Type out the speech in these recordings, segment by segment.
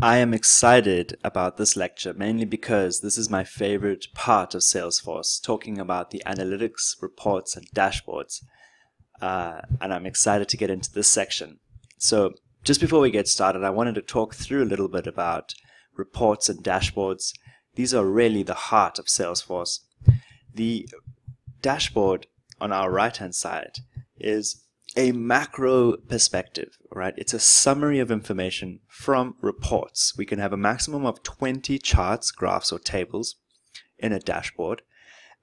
I am excited about this lecture mainly because this is my favorite part of Salesforce, talking about the analytics, reports, and dashboards. Uh, and I'm excited to get into this section. So just before we get started, I wanted to talk through a little bit about reports and dashboards. These are really the heart of Salesforce. The dashboard on our right hand side is a macro perspective, right? It's a summary of information from reports. We can have a maximum of 20 charts, graphs, or tables in a dashboard.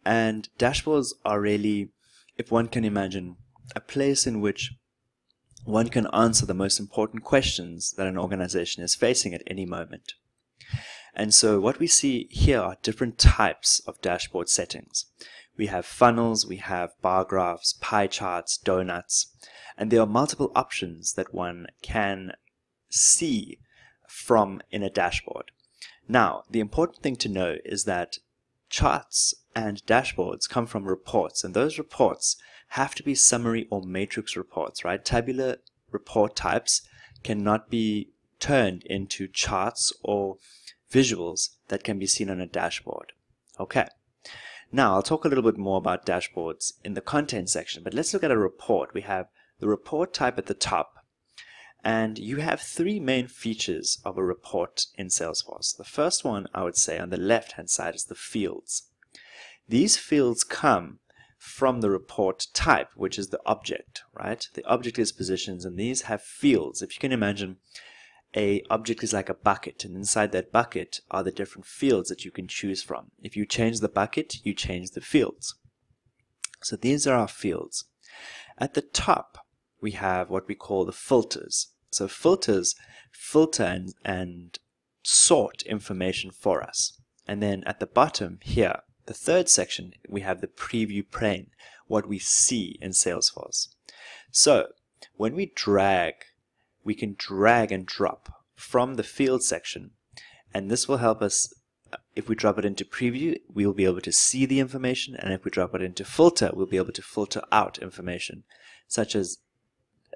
And dashboards are really, if one can imagine, a place in which one can answer the most important questions that an organization is facing at any moment. And so what we see here are different types of dashboard settings. We have funnels, we have bar graphs, pie charts, donuts, and there are multiple options that one can see from in a dashboard. Now, the important thing to know is that charts and dashboards come from reports, and those reports have to be summary or matrix reports, right? Tabular report types cannot be turned into charts or visuals that can be seen on a dashboard. Okay. Now, I'll talk a little bit more about dashboards in the content section, but let's look at a report. We have the report type at the top, and you have three main features of a report in Salesforce. The first one, I would say, on the left-hand side is the fields. These fields come from the report type, which is the object, right? The object is positions, and these have fields. If you can imagine, a object is like a bucket and inside that bucket are the different fields that you can choose from. If you change the bucket, you change the fields. So these are our fields. At the top, we have what we call the filters. So filters filter and, and sort information for us. And then at the bottom here, the third section, we have the preview pane, what we see in Salesforce. So when we drag we can drag and drop from the field section. And this will help us uh, if we drop it into preview we'll be able to see the information. And if we drop it into filter we'll be able to filter out information such as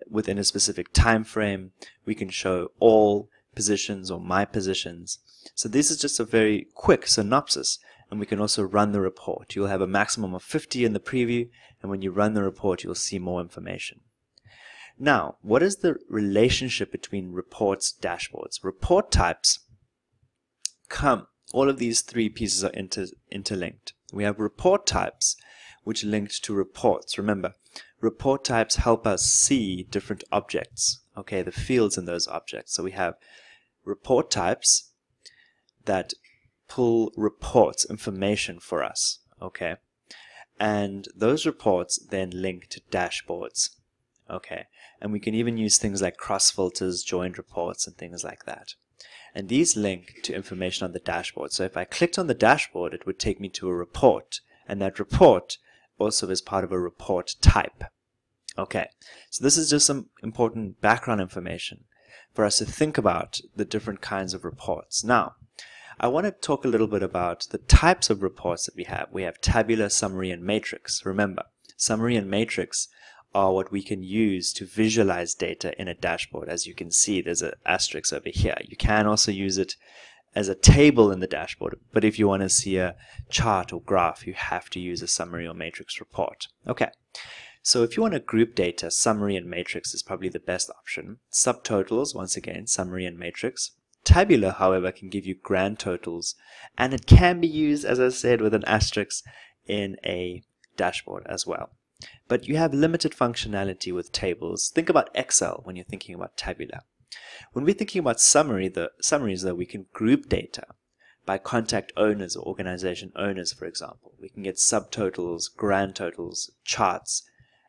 within a specific time frame we can show all positions or my positions. So this is just a very quick synopsis. And we can also run the report. You'll have a maximum of 50 in the preview. And when you run the report you'll see more information now, what is the relationship between reports, dashboards? Report types come, all of these three pieces are inter, interlinked. We have report types, which linked to reports. Remember, report types help us see different objects, okay, the fields in those objects. So we have report types that pull reports, information for us, okay? And those reports then link to dashboards. Okay, and we can even use things like cross filters, joined reports, and things like that. And these link to information on the dashboard. So if I clicked on the dashboard, it would take me to a report, and that report also is part of a report type. Okay, so this is just some important background information for us to think about the different kinds of reports. Now, I want to talk a little bit about the types of reports that we have. We have tabular, summary, and matrix. Remember, summary and matrix are what we can use to visualize data in a dashboard. As you can see, there's an asterisk over here. You can also use it as a table in the dashboard, but if you want to see a chart or graph, you have to use a summary or matrix report. Okay, so if you want to group data, summary and matrix is probably the best option. Subtotals, once again, summary and matrix. Tabular, however, can give you grand totals, and it can be used, as I said, with an asterisk in a dashboard as well. But you have limited functionality with tables. Think about Excel when you're thinking about tabular. When we're thinking about summary, the summaries though, we can group data by contact owners or organization owners, for example. We can get subtotals, grand totals, charts,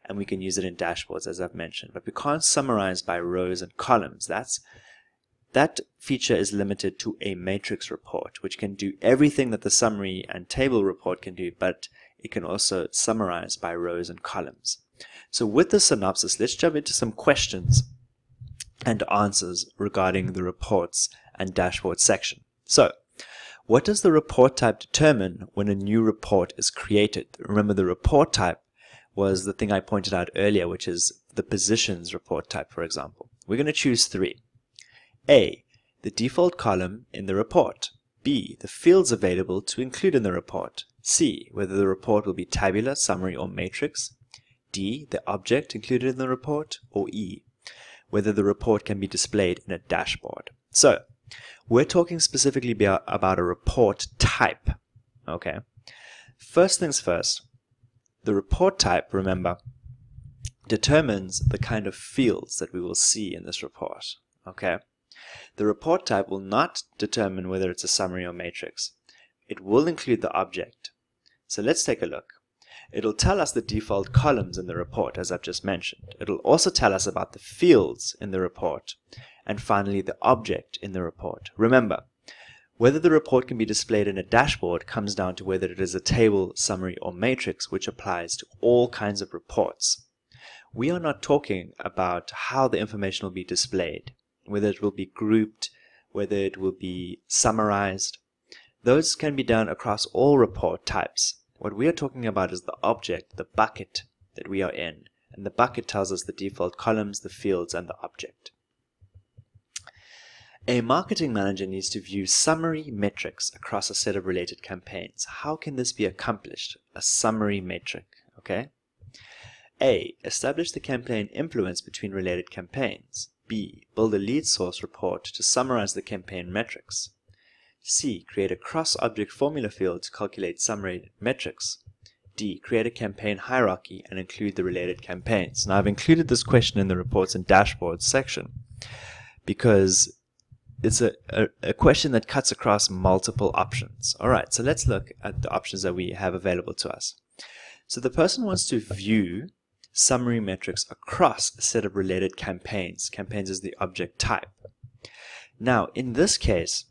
and we can use it in dashboards, as I've mentioned. But we can't summarize by rows and columns. That's that feature is limited to a matrix report, which can do everything that the summary and table report can do, but it can also summarize by rows and columns. So with the synopsis, let's jump into some questions and answers regarding the reports and dashboard section. So, what does the report type determine when a new report is created? Remember the report type was the thing I pointed out earlier, which is the positions report type, for example. We're going to choose three. A, the default column in the report. B. The fields available to include in the report. C. Whether the report will be tabular, summary, or matrix. D. The object included in the report. Or E. Whether the report can be displayed in a dashboard. So, we're talking specifically about a report type. Okay. First things first, the report type, remember, determines the kind of fields that we will see in this report. Okay. The report type will not determine whether it's a summary or matrix. It will include the object. So let's take a look. It'll tell us the default columns in the report, as I've just mentioned. It'll also tell us about the fields in the report, and finally the object in the report. Remember, whether the report can be displayed in a dashboard comes down to whether it is a table, summary, or matrix, which applies to all kinds of reports. We are not talking about how the information will be displayed, whether it will be grouped, whether it will be summarized. Those can be done across all report types. What we are talking about is the object, the bucket that we are in. And the bucket tells us the default columns, the fields, and the object. A marketing manager needs to view summary metrics across a set of related campaigns. How can this be accomplished? A summary metric, okay? A. Establish the campaign influence between related campaigns. B. Build a lead source report to summarize the campaign metrics. C. Create a cross-object formula field to calculate summary metrics. D. Create a campaign hierarchy and include the related campaigns. Now I've included this question in the reports and dashboards section because it's a, a, a, question that cuts across multiple options. All right, so let's look at the options that we have available to us. So the person wants to view summary metrics across a set of related campaigns. Campaigns is the object type. Now, in this case,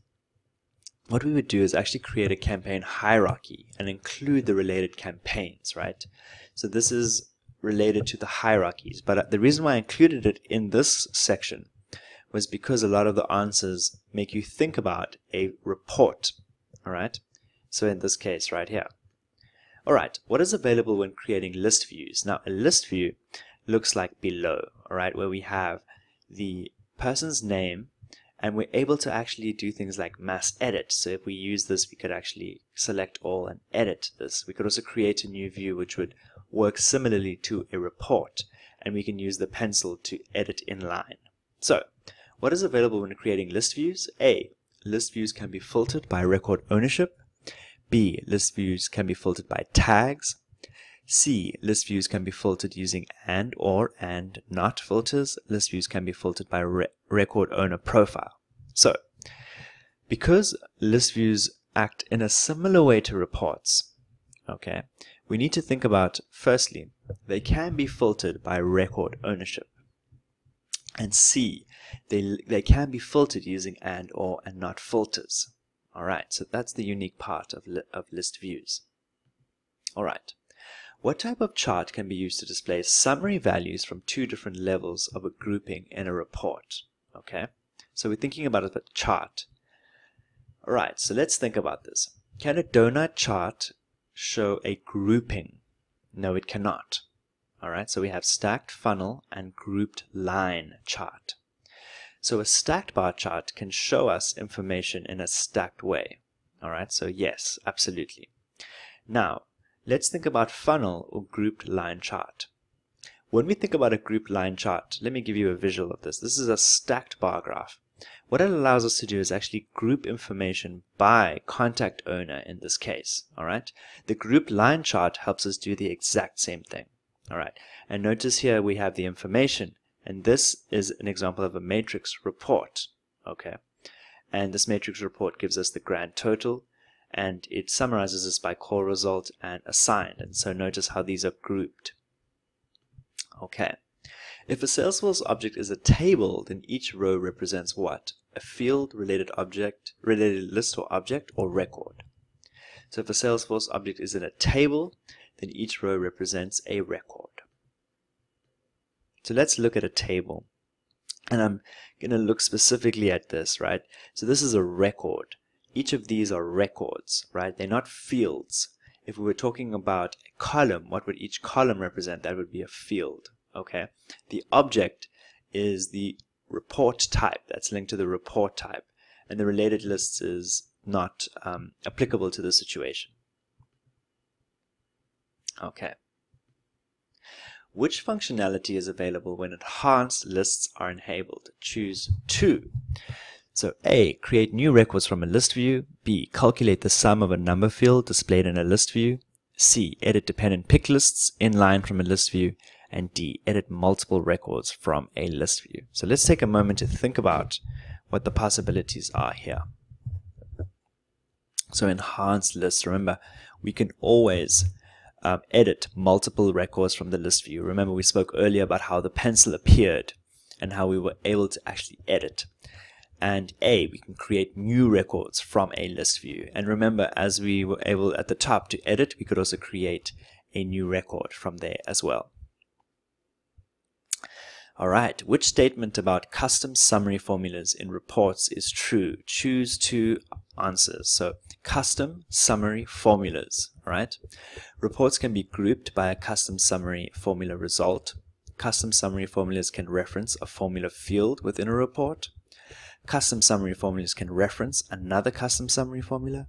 what we would do is actually create a campaign hierarchy and include the related campaigns, right? So this is related to the hierarchies, but uh, the reason why I included it in this section was because a lot of the answers make you think about a report, all right? So in this case right here. All right, what is available when creating list views? Now, a list view looks like below, all right, where we have the person's name and we're able to actually do things like mass edit. So if we use this, we could actually select all and edit this. We could also create a new view which would work similarly to a report, and we can use the pencil to edit inline. So what is available when creating list views? A. List views can be filtered by record ownership. B. List views can be filtered by tags. C. List views can be filtered using AND or AND not filters. List views can be filtered by re record owner profile. So, because list views act in a similar way to reports, okay, we need to think about, firstly, they can be filtered by record ownership. And C, they, they can be filtered using AND or and not filters. All right, so that's the unique part of, li of list views. All right. What type of chart can be used to display summary values from two different levels of a grouping in a report? Okay, so we're thinking about a chart. Alright, so let's think about this. Can a donut chart show a grouping? No, it cannot. Alright, so we have stacked funnel and grouped line chart. So a stacked bar chart can show us information in a stacked way. Alright, so yes, absolutely. Now, Let's think about funnel or grouped line chart. When we think about a grouped line chart, let me give you a visual of this. This is a stacked bar graph. What it allows us to do is actually group information by contact owner in this case. All right. The grouped line chart helps us do the exact same thing. All right. And notice here we have the information, and this is an example of a matrix report. Okay. And this matrix report gives us the grand total, and it summarizes this by call result and assigned. And so notice how these are grouped. Okay. If a Salesforce object is a table, then each row represents what? A field related object, related list or object, or record. So if a Salesforce object is in a table, then each row represents a record. So let's look at a table. And I'm going to look specifically at this, right? So this is a record each of these are records, right? They're not fields. If we were talking about a column, what would each column represent? That would be a field, okay? The object is the report type that's linked to the report type. and the related lists is not um, applicable to the situation. Okay. Which functionality is available when enhanced lists are enabled? Choose two. So A, create new records from a list view. B, calculate the sum of a number field displayed in a list view. C, edit dependent pick lists inline from a list view. And D, edit multiple records from a list view. So let's take a moment to think about what the possibilities are here. So enhanced lists, remember, we can always um, edit multiple records from the list view. Remember we spoke earlier about how the pencil appeared and how we were able to actually edit. And A, we can create new records from a list view. And remember, as we were able at the top to edit, we could also create a new record from there as well. All right, which statement about custom summary formulas in reports is true? Choose two answers. So custom summary formulas, all right? Reports can be grouped by a custom summary formula result. Custom summary formulas can reference a formula field within a report. Custom summary formulas can reference another custom summary formula.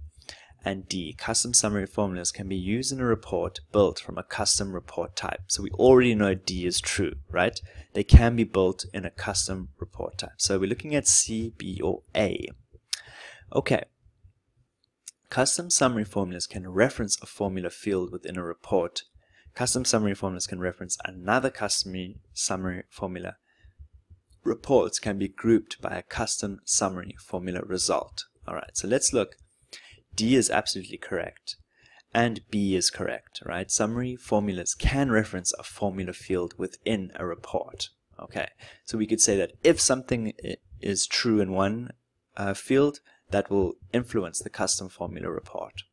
And D, custom summary formulas can be used in a report built from a custom report type. So we already know D is true, right? They can be built in a custom report type. So we're looking at C, B, or A. Okay. Custom summary formulas can reference a formula field within a report. Custom summary formulas can reference another custom summary formula. Reports can be grouped by a custom summary formula result. All right, so let's look D is absolutely correct. And B is correct, right? Summary formulas can reference a formula field within a report. Okay, so we could say that if something is true in one uh, field, that will influence the custom formula report.